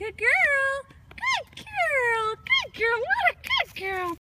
Good girl.